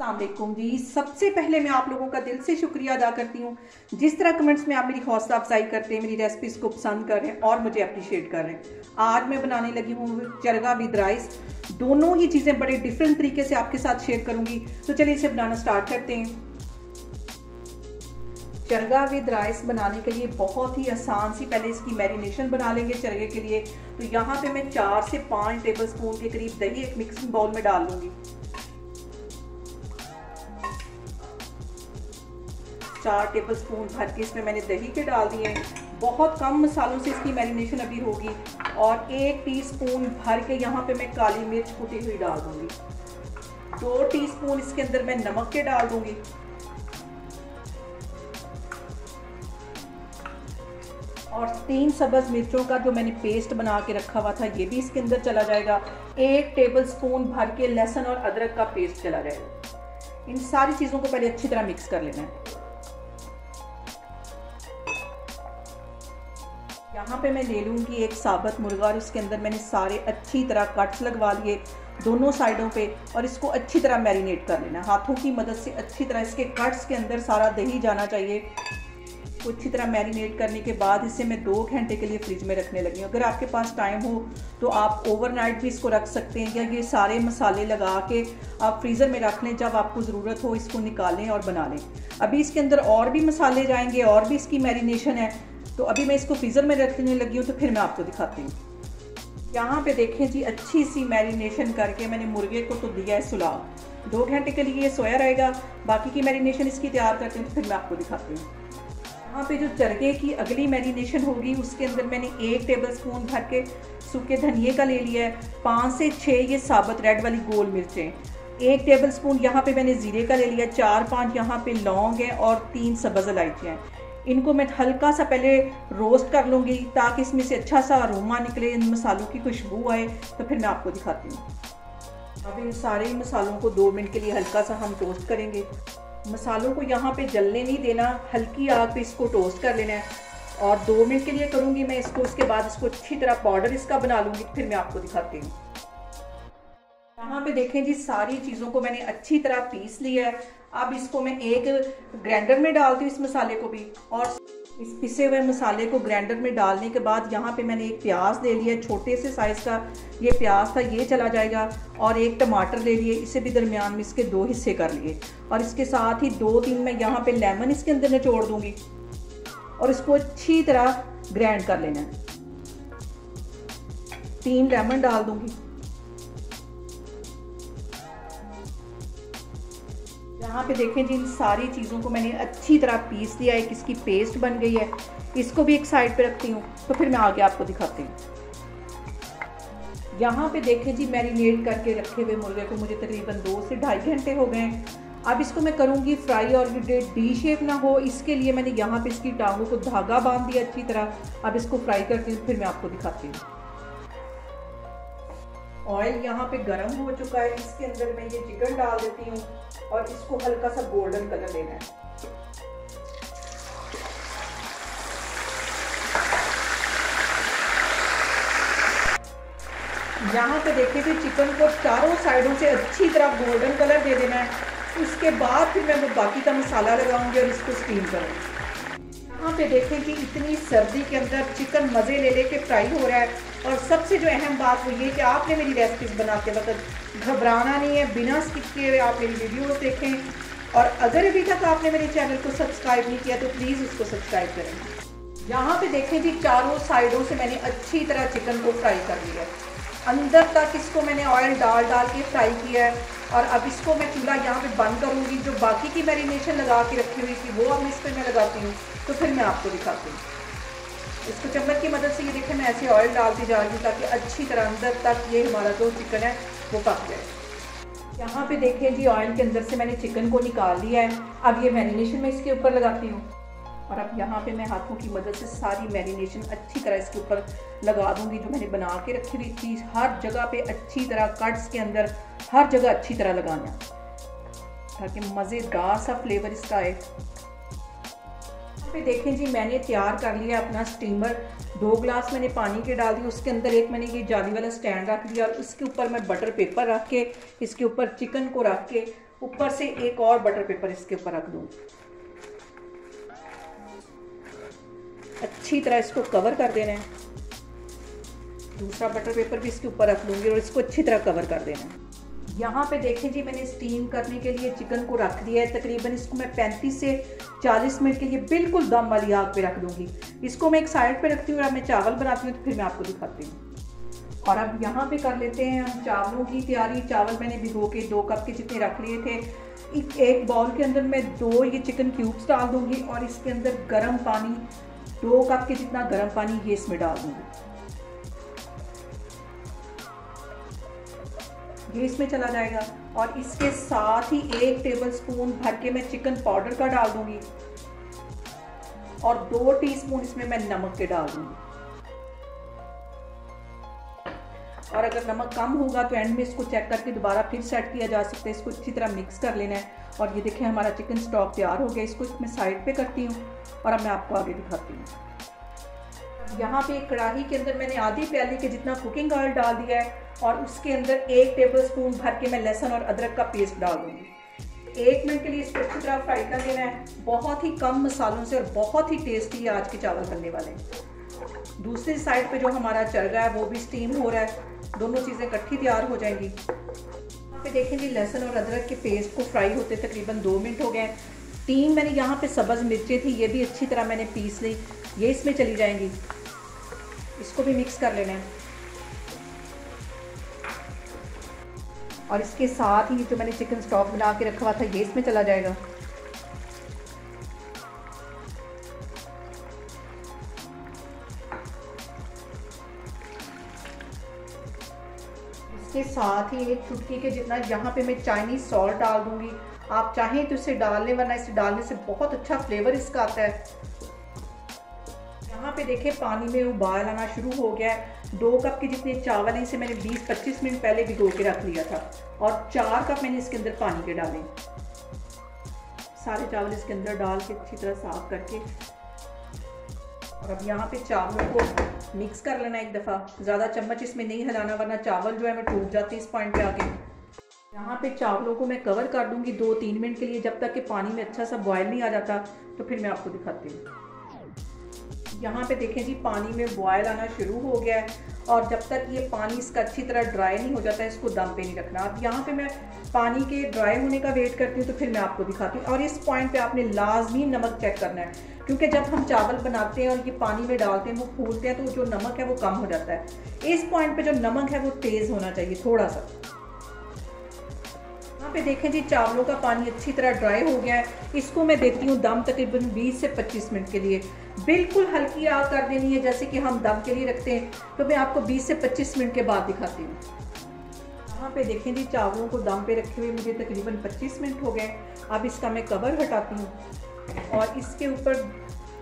अल्लाम जी। सबसे पहले मैं आप लोगों का दिल से शुक्रिया अदा करती हूँ। जिस तरह कमेंट्स में आप मेरी हौसला अफजाई करते हैं, मेरी रेसिपीज़ को पसंद कर रहे हैं और मुझे अप्रिशिएट कर रहे हैं। आज मैं बनाने लगी हूँ चरगा विद राइस दोनों ही चीज़ें बड़े डिफरेंट तरीके से आपके साथ शेयर करूँगी। तो चलिए इसे बनाना स्टार्ट करते हैं। चरगा विद राइस बनाने के लिए बहुत ही आसान सी, पहले इसकी मैरिनेशन बना लेंगे चरगे के लिए। तो यहाँ पे मैं चार से पाँच टेबल स्पून के करीब दही एक मिक्सिंग बाउल में डाल लूँगी चार टेबल स्पून भर के इसमें मैंने दही के डाल दिए बहुत कम मसालों से इसकी मैरिनेशन अभी होगी। और एक टीस्पून भर के यहाँ पे मैं काली मिर्च कुटी हुई डाल दूँगी। दो टीस्पून इसके अंदर मैं नमक के डाल दूँगी। और तीन सब्ज मिर्चों का जो मैंने पेस्ट बना के रखा हुआ था, ये भी इसके अंदर चला जाएगा। एक टेबल स्पून भर के लहसुन और अदरक का पेस्ट चला जाएगा। इन सारी चीज़ों को पहले अच्छी तरह मिक्स कर लेना है। यहाँ पे मैं ले लूँगी एक साबत मुर्गा और इसके अंदर मैंने सारे अच्छी तरह कट्स लगवा लिए दोनों साइडों पे और इसको अच्छी तरह मैरिनेट कर लेना। हाथों की मदद से अच्छी तरह इसके कट्स के अंदर सारा दही जाना चाहिए। तो अच्छी तरह मैरिनेट करने के बाद इसे मैं दो घंटे के लिए फ्रिज में रखने लगी हूँ। अगर आपके पास टाइम हो तो आप ओवरनाइट भी इसको रख सकते हैं या ये सारे मसाले लगा के आप फ्रीज़र में रख लें जब आपको ज़रूरत हो, इसको निकालें और बना लें। अभी इसके अंदर और भी मसाले जाएँगे, और भी इसकी मैरिनेशन है। तो अभी मैं इसको फ्रीज़र में रखने लगी हूँ तो फिर मैं आपको दिखाती हूँ। यहाँ पे देखें जी, अच्छी सी मैरिनेशन करके मैंने मुर्गे को तो दिया है सुला दो घंटे के लिए ये सोया रहेगा, बाकी की मैरिनेशन इसकी तैयार करते हैं तो फिर मैं आपको दिखाती हूँ। यहाँ पे जो चरगे की अगली मैरिनेशन होगी, उसके अंदर मैंने एक टेबल स्पून भर के सूखे धनिए का ले लिया है, पाँच से छः ये साबुत रेड वाली गोल मिर्चें। एक टेबल स्पून यहाँ पे मैंने ज़ीरे का ले लिया, चार पाँच यहाँ पे लौंग है और तीन सब्ज़ इलायचियाँ हैं। इनको मैं हल्का सा पहले रोस्ट कर लूँगी ताकि इसमें से अच्छा सा अरोमा निकले, इन मसालों की खुशबू आए तो फिर मैं आपको दिखाती हूँ। अब इन सारे मसालों को दो मिनट के लिए हल्का सा हम टोस्ट करेंगे। मसालों को यहाँ पे जलने नहीं देना, हल्की आग पे इसको टोस्ट कर लेना है। और दो मिनट के लिए करूँगी मैं इसको, उसके बाद इसको अच्छी तरह पाउडर इसका बना लूँगी, फिर मैं आपको दिखाती हूँ। यहाँ पे देखें जी, सारी चीज़ों को मैंने अच्छी तरह पीस लिया है। अब इसको मैं एक ग्राइंडर में डालती हूँ इस मसाले को भी। और इस पिसे हुए मसाले को ग्राइंडर में डालने के बाद यहाँ पे मैंने एक प्याज ले लिया, छोटे से साइज़ का। ये प्याज था, ये चला जाएगा। और एक टमाटर ले लिए, इसे भी दरमियान में इसके दो हिस्से कर लिए। और इसके साथ ही दो तीन मैं यहाँ पे लेमन इसके अंदर निचोड़ दूँगी। और इसको अच्छी तरह ग्राइंड कर लेना तीन लेमन डाल दूँगी। यहाँ पे देखें जी, इन सारी चीज़ों को मैंने अच्छी तरह पीस लिया एक इसकी पेस्ट बन गई है, इसको भी एक साइड पे रखती हूँ तो फिर मैं आगे आपको दिखाती हूँ। यहाँ पे देखें जी मैरिनेट करके रखे हुए मुर्गे को मुझे तकरीबन दो से ढाई घंटे हो गए अब इसको मैं करूँगी फ्राई और ये डी शेप ना हो, इसके लिए मैंने यहाँ पे इसकी टांगों को धागा बाँध दिया अच्छी तरह। अब इसको फ्राई करती हूँ, फिर मैं आपको दिखाती हूँ। ऑयल यहाँ पे गर्म हो चुका है, इसके अंदर मैं ये चिकन डाल देती हूँ और इसको हल्का सा गोल्डन कलर देना है। यहाँ पे देखे थे चिकन को चारों साइडों से अच्छी तरह गोल्डन कलर दे देना है। उसके बाद फिर मैं बाकी का मसाला लगाऊँगी और इसको स्टीम करूँगी। यहाँ पे देखें कि इतनी सर्दी के अंदर चिकन मज़े ले लेके फ्राई हो रहा है। और सबसे जो अहम बात वो ये कि आपने मेरी रेसिपीज़ बनाते वक्त घबराना नहीं है, बिना स्किप किए हुए आप मेरी वीडियोस देखें। और अगर अभी तक आपने मेरे चैनल को सब्सक्राइब नहीं किया तो प्लीज़ उसको सब्सक्राइब करें। यहाँ पे देखें जी चारों साइडों से मैंने अच्छी तरह चिकन को फ्राई कर लिया अंदर तक इसको मैंने ऑयल डाल डाल के फ्राई किया है। और अब इसको मैं चूल्हा यहाँ पे बंद करूँगी। जो बाकी की मैरिनेशन लगा के रखी हुई थी, वो अब इस पर मैं लगाती हूँ। तो फिर मैं आपको दिखाती हूँ। इसको चम्मच की मदद से ये देखें, मैं ऐसे ऑयल डालती जा रही हूँ ताकि अच्छी तरह अंदर तक ये हमारा जो चिकन है, वो पक जाए। यहाँ पे देखें जी ऑयल के अंदर से मैंने चिकन को निकाल लिया है। अब ये मैरिनेशन मैं इसके ऊपर लगाती हूँ। और अब यहाँ पे मैं हाथों की मदद से सारी मैरिनेशन अच्छी तरह इसके ऊपर लगा दूँगी, जो मैंने बना के रखी हुई थी। हर जगह पे अच्छी तरह कट्स के अंदर, हर जगह अच्छी तरह लगाना। ताकि मज़ेदार सा फ्लेवर इसका आए। पे देखें जी, मैंने तैयार कर लिया अपना स्टीमर दो ग्लास मैंने पानी के डाल दिए, उसके अंदर एक मैंने ये जाली वाला स्टैंड रख दिया और उसके ऊपर मैं बटर पेपर रख के, इसके ऊपर चिकन को रख के, ऊपर से एक और बटर पेपर इसके ऊपर रख दूँ। अच्छी तरह इसको कवर कर देना है। दूसरा बटर पेपर भी इसके ऊपर रख लूँगी और इसको अच्छी तरह कवर कर देना है। यहाँ पे देखें जी मैंने स्टीम करने के लिए चिकन को रख दिया है। तकरीबन इसको मैं 35 से 40 मिनट के लिए बिल्कुल दम वाली आग पे रख दूँगी। इसको मैं एक साइड पे रखती हूँ और अब मैं चावल बनाती हूँ तो फिर मैं आपको दिखाती हूँ। और अब यहाँ पे कर लेते हैं हम चावलों की तैयारी। चावल मैंने भिगो के दो कप के जितने रख लिए थे एक, बाउल के अंदर मैं दो ये चिकन क्यूब्स डाल दूँगी और इसके अंदर गर्म पानी दो कप के जितना गर्म पानी ये इसमें डाल दूँगी। ये इसमें चला जाएगा और इसके साथ ही एक टेबल स्पून भर के मैं चिकन पाउडर का डाल दूँगी और दो टीस्पून इसमें मैं नमक के डाल दूँगी। और अगर नमक कम होगा तो एंड में इसको चेक करके दोबारा फिर सेट किया जा सकता है। इसको अच्छी तरह मिक्स कर लेना है। और ये देखें हमारा चिकन स्टॉक तैयार हो गया। इसको मैं साइड पे करती हूँ। और अब मैं आपको आगे दिखाती हूँ। यहाँ पे एक के अंदर मैंने आधी प्याली के जितना कुकिंग ऑयल डाल दिया है और उसके अंदर एक टेबल स्पून भर के मैं लहसुन और अदरक का पेस्ट डाल दूँगी। एक मिनट के लिए इसको अच्छी तरह फ्राई कर लेना है। बहुत ही कम मसालों से और बहुत ही टेस्टी आज के चावल बनने वाले हैं। दूसरी साइड पे जो हमारा चरगा है, वो भी स्टीम हो रहा है। दोनों चीज़ें इकट्ठी तैयार हो जाएँगी। यहाँ पे देखें जी लहसुन और अदरक के पेस्ट को फ्राई होते तकरीबन दो मिनट हो गए तीन मैंने यहाँ पे सब्ज़ मिर्चें थी, ये भी अच्छी तरह मैंने पीस ली। ये इसमें चली जाएँगी। इसको भी मिक्स कर लेना है। और इसके साथ ही जो मैंने चिकन स्टॉक बना के रखा हुआ था, ये इसमें चला जाएगा। इसके साथ ही एक चुटकी के जितना यहाँ पे मैं चाइनीज़ सॉल्ट डाल दूँगी। आप चाहें तो इसे डाल लें वरना इसे डालने से बहुत अच्छा फ्लेवर इसका आता है। यहाँ पे देखें, पानी में उबाल आना शुरू हो गया है। दो कप के जितने चावल हैं, इसे मैंने 20-25 मिनट पहले भिगो के रख लिया था और चार कप मैंने इसके अंदर पानी के डाले। सारे चावल इसके अंदर डाल के अच्छी तरह साफ़ करके। और अब यहाँ पे चावलों को मिक्स कर लेना एक दफ़ा। ज़्यादा चम्मच इसमें नहीं हिलाना, वरना चावल जो है मैं टूट जाते हैं इस पॉइंट पे आके। यहाँ पे चावलों को मैं कवर कर दूँगी दो तीन मिनट के लिए, जब तक कि पानी में अच्छा सा बॉयल नहीं आ जाता तो फिर मैं आपको दिखाती हूँ। यहाँ पे देखें जी, पानी में बॉयल आना शुरू हो गया है और जब तक ये पानी इसका अच्छी तरह ड्राई नहीं हो जाता है इसको दम पे नहीं रखना। अब यहाँ पे मैं पानी के ड्राई होने का वेट करती हूँ तो फिर मैं आपको दिखाती हूँ। और इस पॉइंट पे आपने लाजमी नमक चेक करना है, क्योंकि जब हम चावल बनाते हैं और ये पानी में डालते हैं, वो फूलते हैं तो जो नमक है वो कम हो जाता है। इस पॉइंट पे जो नमक है, वो तेज़ होना चाहिए, थोड़ा सा। यहाँ पे देखें जी, चावलों का पानी अच्छी तरह ड्राई हो गया है। इसको मैं देती हूँ दम तकरीबन 20 से 25 मिनट के लिए। बिल्कुल हल्की आग कर देनी है, जैसे कि हम दम के लिए रखते हैं। तो मैं आपको 20 से 25 मिनट के बाद दिखाती हूँ। यहाँ पे देखें जी, चावलों को दम पे रखे हुए मुझे तकरीबन 25 मिनट हो गए अब इसका मैं कवर हटाती हूँ। और इसके ऊपर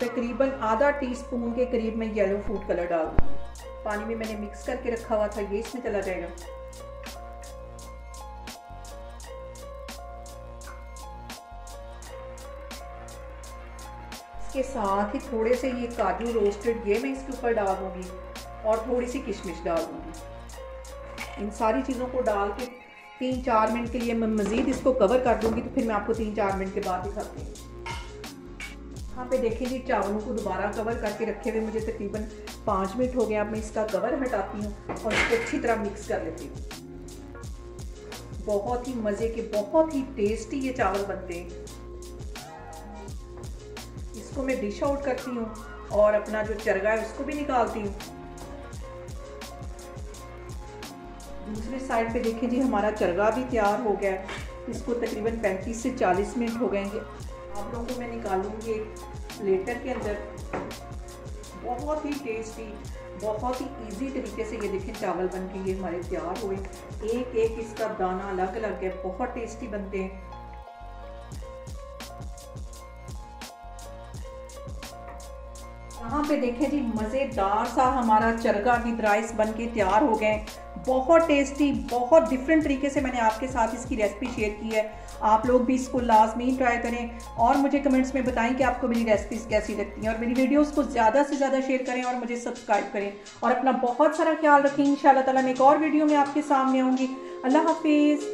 तकरीबन आधा टी स्पून के करीब मैं येलो फ़ूड कलर डाल पानी में मैंने मिक्स करके रखा हुआ था, ये इसमें चला जाएगा। इसके साथ ही थोड़े से ये काजू रोस्टेड ये मैं इसके ऊपर डाल दूँगी और थोड़ी सी किशमिश डाल दूँगी इन सारी चीज़ों को डाल के तीन चार मिनट के लिए मैं मज़ीद इसको कवर कर दूँगी तो फिर मैं आपको तीन चार मिनट के बाद दिखाती हूँ। यहाँ पे देखें जी, चावलों को दोबारा कवर करके रखे हुए मुझे तकरीबन पाँच मिनट हो गए, अब मैं इसका कवर हटाती हूँ और इसको अच्छी तरह मिक्स कर लेती हूँ। बहुत ही मज़े के, बहुत ही टेस्टी ये चावल बनते हैं। इसको मैं डिश आउट करती हूँ और अपना जो चरगा है उसको भी निकालती हूँ। दूसरी साइड पे देखें जी, हमारा चरगा भी तैयार हो गया है। इसको तकरीबन 35 से 40 मिनट हो गए आप लोगों को मैं निकालूँगी एक प्लेटर के अंदर। बहुत ही टेस्टी बहुत ही इजी तरीके से ये देखें, चावल बन के ये हमारे तैयार हुए। एक एक इसका दाना अलग अलग है, बहुत टेस्टी बनते हैं। यहाँ पे देखें जी, मज़ेदार सा हमारा चरगा विद राइस बन के तैयार हो गए। बहुत टेस्टी, बहुत डिफरेंट तरीके से मैंने आपके साथ इसकी रेसिपी शेयर की है। आप लोग भी इसको लाजमी ट्राई करें और मुझे कमेंट्स में बताएँ कि आपको मेरी रेसिपीज़ कैसी लगती हैं। और मेरी वीडियोस को ज़्यादा से ज़्यादा शेयर करें और मुझे सब्सक्राइब करें। और अपना बहुत सारा ख्याल रखें। इन ताला मैं एक और वीडियो में आपके सामने आऊँगी। अल्लाह हाफिज़।